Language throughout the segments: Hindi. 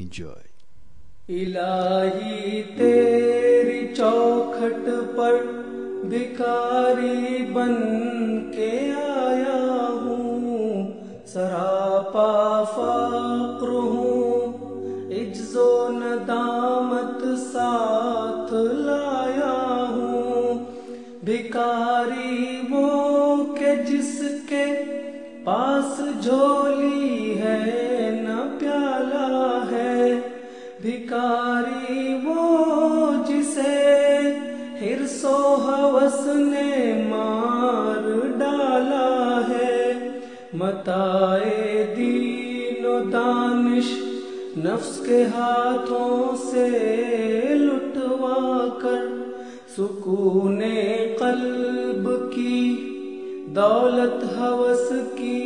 इंजॉय इलाही तेरी चौखट पर भिखारी बन के आया हूँ। सरापा फक्र हूँ इज्जो नदामत साथ लाया हूँ। भिखारी वो के जिसके पास झोली है भिकारी वो जिसे हिरसो हवस ने मार डाला है। मताए दीनो दानिश, नफ्स के हाथों से लुटवा कर सुकूने कल्ब की दौलत हवस की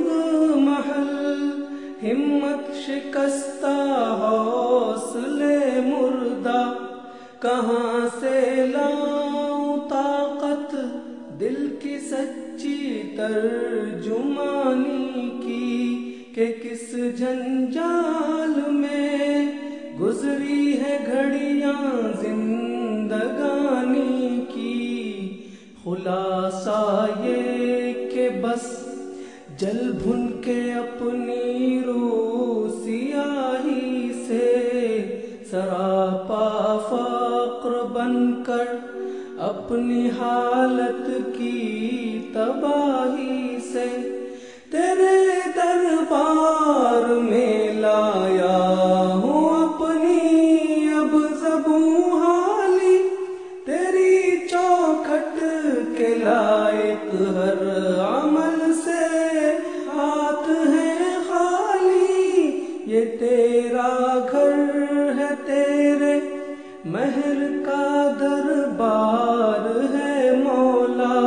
हिम्मत शिकस्ता हौसले मुर्दा, कहाँ से लाऊं ताकत? दिल की सच्ची तर्जुमानी की के किस जंजाल में गुजरी है घड़ियाँ जिंदगानी की? खुलासा ये के बस जल भुन के अपनी रू सियाही से, सरापा फक्र बनकर अपनी हालत की तबाही से, तेरे दरबार में लाया हूँ अपनी अब जबू हाली तेरी चौखट के लायक हर अमल तेरा घर है तेरे, महल का दरबार है मौला।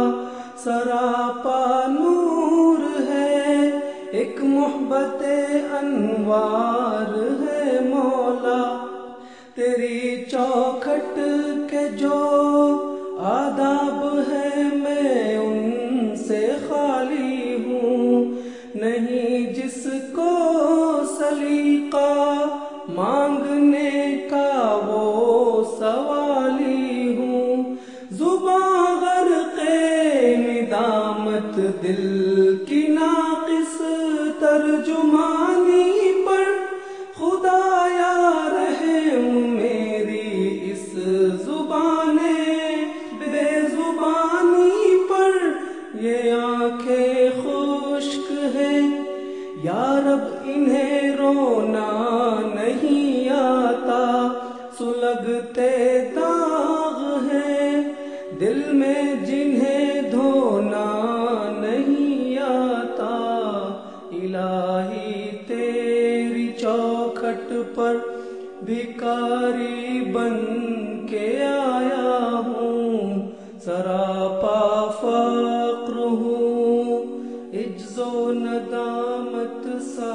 सरापा नूर है, एक मोहब्बत अनवार। निदामत दिल की नाकिस तर्जुमानी पर खुदाया रहे मेरी इस जुबाने, बेजुबानी पर। ये आँखें खुश्क है, या रब इन्हें रोना नहीं आता, सुलगते भिकारी बन के आया हूँ। सरापा फक्र हूँ इज्जो नदामत सा